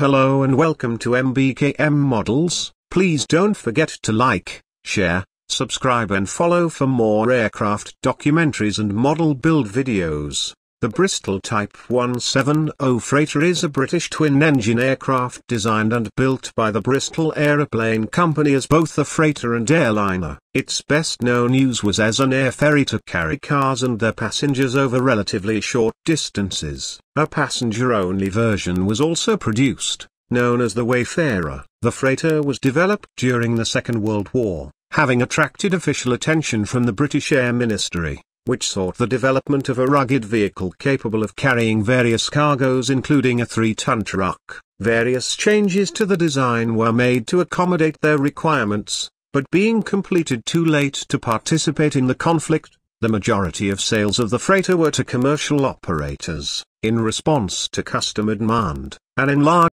Hello and welcome to MBKM Models. Please don't forget to like, share, subscribe and follow for more aircraft documentaries and model build videos. The Bristol Type 170 freighter is a British twin-engine aircraft designed and built by the Bristol Aeroplane Company as both a freighter and airliner. Its best-known use was as an air ferry to carry cars and their passengers over relatively short distances. A passenger-only version was also produced, known as the Wayfarer. The freighter was developed during the Second World War, having attracted official attention from the British Air Ministry which sought the development of a rugged vehicle capable of carrying various cargoes including a three-ton truck. Various changes to the design were made to accommodate their requirements, but being completed too late to participate in the conflict, the majority of sales of the freighter were to commercial operators. In response to customer demand, an enlarged